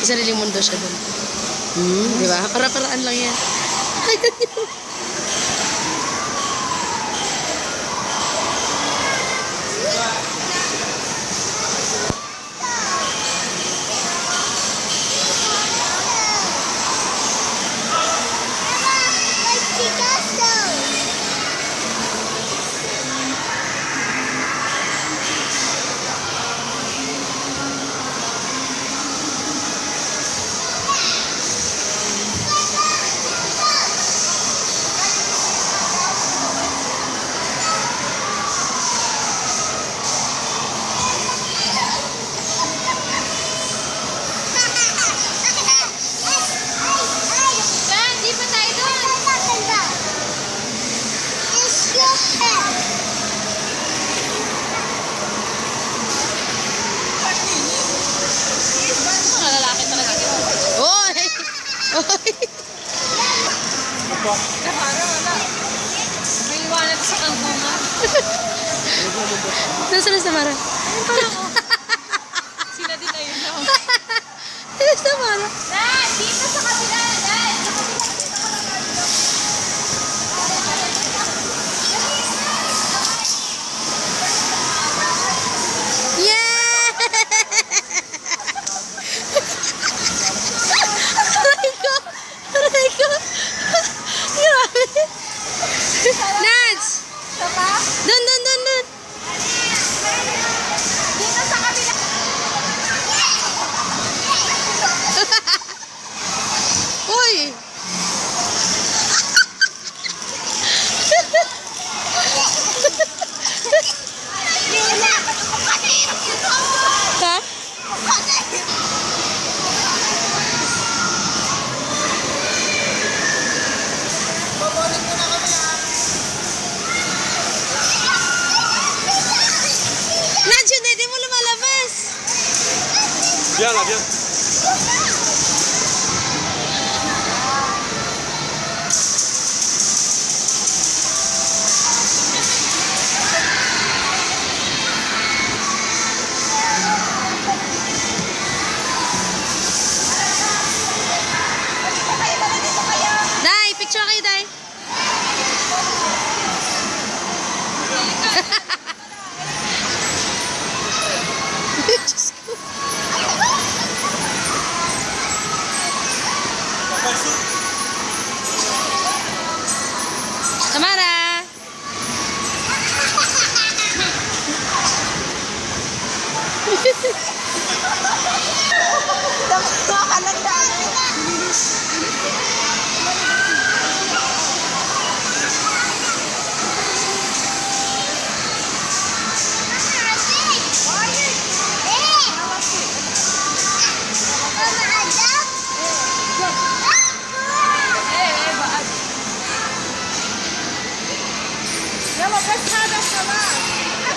Sariling mundo siya dun. Hmm, di? Para-paraan lang yan. Dan, Oy! Nakara, wala. May iwanan sa kangkunga. Nasaan na Samara? Ayun pa lang, oh. Viens là, viens. Dai, picture Dai. Tamara! 我宝擦的什么